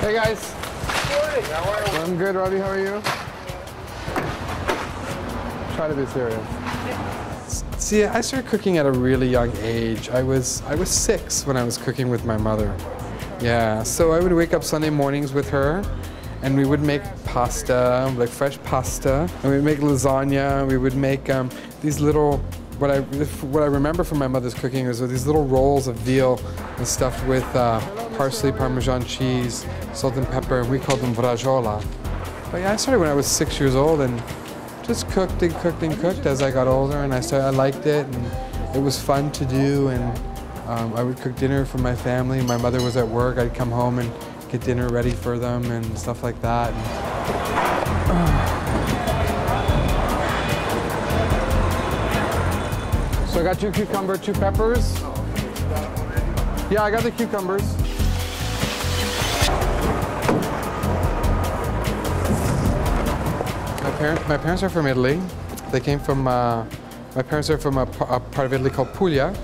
Hey guys. How are you? I'm good, Robbie. How are you? Try to be serious. See, I started cooking at a really young age. I was I was six when I was cooking with my mother. Yeah, so I would wake up Sunday mornings with her, and we would make pasta, like fresh pasta, and we'd make lasagna. We would make um, these little what I what I remember from my mother's cooking was these little rolls of veal and stuffed with uh, parsley, parmesan cheese, salt and pepper, we called them braciola. But yeah, I started when I was six years old and just cooked and cooked and cooked as I got older, and I started I liked it, and it was fun to do, and um, I would cook dinner for my family. My mother was at work. I'd come home and get dinner ready for them and stuff like that. And, uh, So I got two cucumber, two peppers. Yeah, I got the cucumbers. My, my parents are from Italy. They came from, uh, my parents are from a, a, part of Italy called Puglia,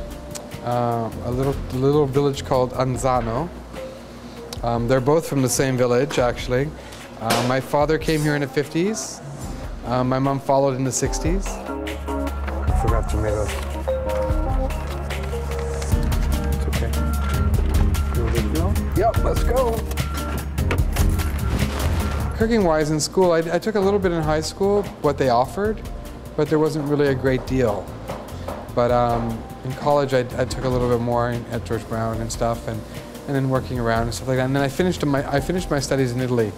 uh, a little, little village called Anzano. Um, they're both from the same village, actually. Uh, my father came here in the 50s. Uh, my mom followed in the 60s. I forgot tomatoes. Yep, let's go. Cooking wise in school, I, I, took a little bit in high school, what they offered, but there wasn't really a great deal. But um, in college, I, I, took a little bit more at George Brown and stuff, and, and then working around and stuff like that. And then I finished my, I finished my studies in Italy.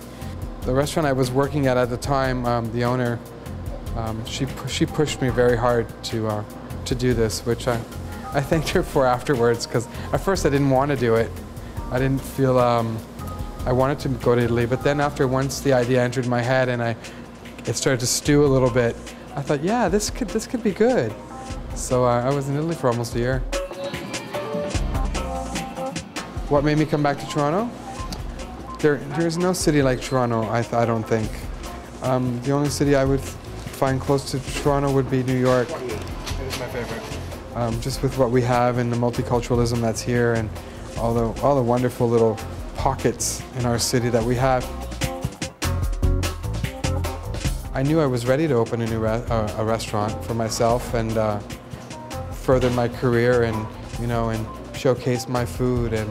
The restaurant I was working at at the time, um, the owner, um, she, she pushed me very hard to, uh, to do this, which I, I thanked her for afterwards, because at first I didn't want to do it. I didn't feel um, I wanted to go to Italy, but then after once the idea entered my head and I it started to stew a little bit, I thought, yeah, this could this could be good. So uh, I was in Italy for almost a year. What made me come back to Toronto? There, there's no city like Toronto. I, I don't think. Um, the only city I would find close to Toronto would be New York. It is my favorite. Um, just with what we have and the multiculturalism that's here and all the, all the wonderful little pockets in our city that we have. I knew I was ready to open a new re uh, a restaurant for myself and uh, further my career and, you know, and showcase my food and,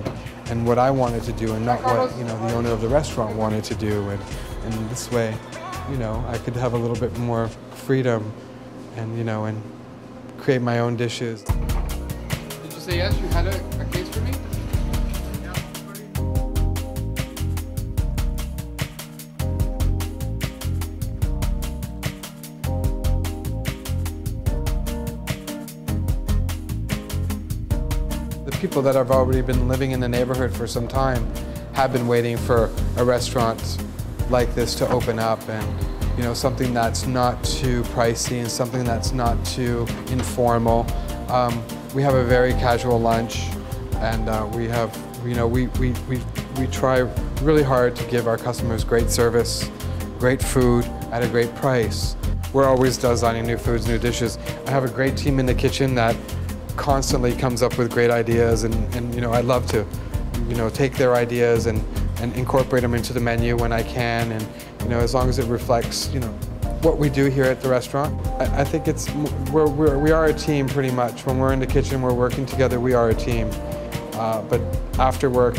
and what I wanted to do and not what, you know, the owner of the restaurant wanted to do. And, and this way, you know, I could have a little bit more freedom and, you know, and create my own dishes. Did you say yes? You had a, a case for me? People that have already been living in the neighborhood for some time have been waiting for a restaurant like this to open up and you know something that's not too pricey and something that's not too informal. Um, we have a very casual lunch and uh, we have you know we, we, we, we try really hard to give our customers great service, great food at a great price. We're always designing new foods, new dishes. I have a great team in the kitchen that constantly comes up with great ideas and, and you know I love to you know take their ideas and, and incorporate them into the menu when I can and you know as long as it reflects you know what we do here at the restaurant. I, I think it's we're, we're, we are a team pretty much. When we're in the kitchen, we're working together. We are a team. Uh, but after work,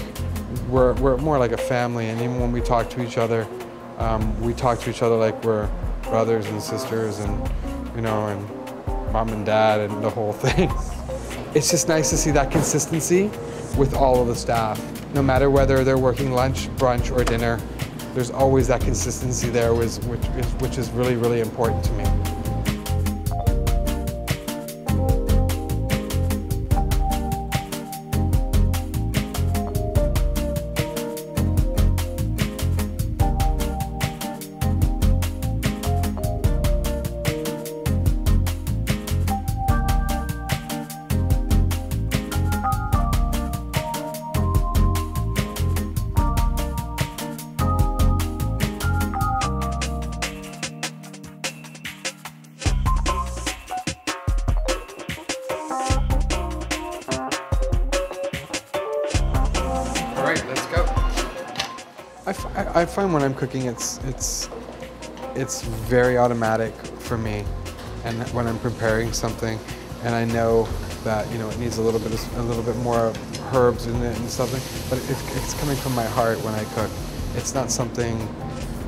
we're, we're more like a family. And even when we talk to each other, um, we talk to each other like we're brothers and sisters, and you know, and mom and dad, and the whole thing. It's just nice to see that consistency with all of the staff. No matter whether they're working lunch, brunch, or dinner, there's always that consistency there, which, is really, really important to me. I find when I'm cooking, it's it's it's very automatic for me, and when I'm preparing something, and I know that you know it needs a little bit of, a little bit more herbs in it and something, but it's, it's coming from my heart when I cook. It's not something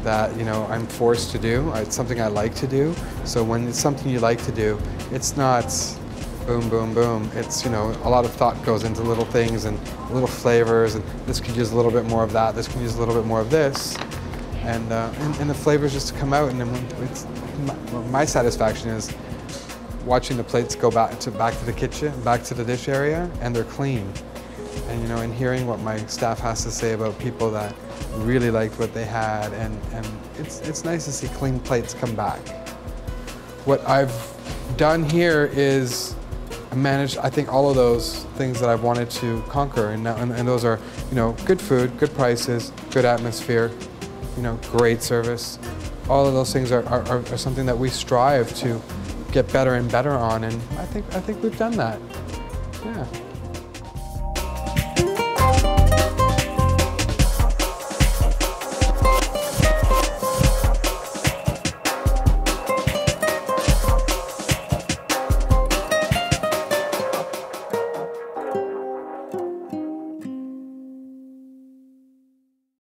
that you know I'm forced to do. It's something I like to do. So when it's something you like to do, it's not boom, boom, boom. It's you know a lot of thought goes into little things and little flavors, and this could use a little bit more of that. This could use a little bit more of this, and uh, and, and, the flavors just come out. And my, my satisfaction is watching the plates go back to back to the kitchen, back to the dish area, and they're clean. And you know, and hearing what my staff has to say about people that really liked what they had, and, and it's, it's nice to see clean plates come back. What I've done here is managed, I think, all of those things that I've wanted to conquer, and, and, and those are, you know, good food, good prices, good atmosphere, you know, great service. All of those things are, are, are something that we strive to get better and better on, and I think, I think we've done that. Yeah.